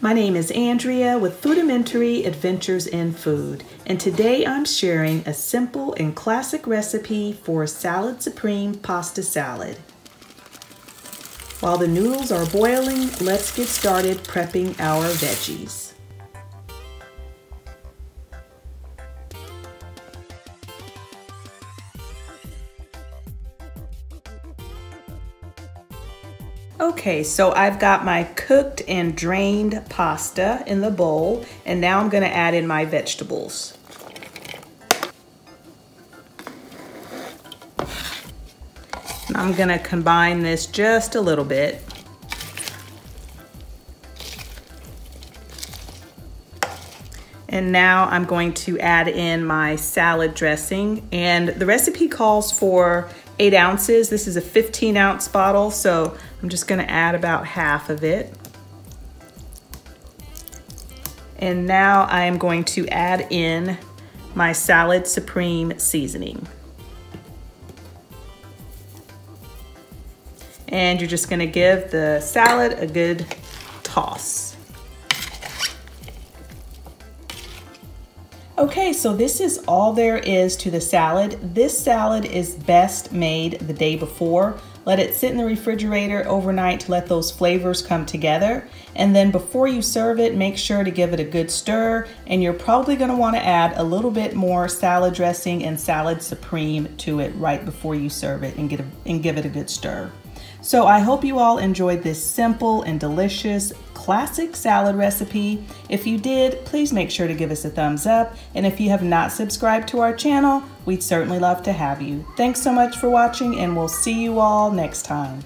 My name is Andrea with Foodamentary Adventures in Food, and today I'm sharing a simple and classic recipe for Salad Supreme pasta salad. While the noodles are boiling, let's get started prepping our veggies. Okay, so I've got my cooked and drained pasta in the bowl, and now I'm gonna add in my vegetables. I'm gonna combine this just a little bit. And now I'm going to add in my salad dressing. And the recipe calls for eight ounces. This is a 15 ounce bottle, so I'm just gonna add about half of it. And now I am going to add in my Salad Supreme seasoning. And you're just gonna give the salad a good toss. Okay, so this is all there is to the salad. This salad is best made the day before. Let it sit in the refrigerator overnight to let those flavors come together. And then before you serve it, make sure to give it a good stir. And you're probably gonna wanna add a little bit more salad dressing and salad supreme to it right before you serve it and, get a, and give it a good stir. So I hope you all enjoyed this simple and delicious classic salad recipe. If you did, please make sure to give us a thumbs up. And if you have not subscribed to our channel, we'd certainly love to have you. Thanks so much for watching and we'll see you all next time.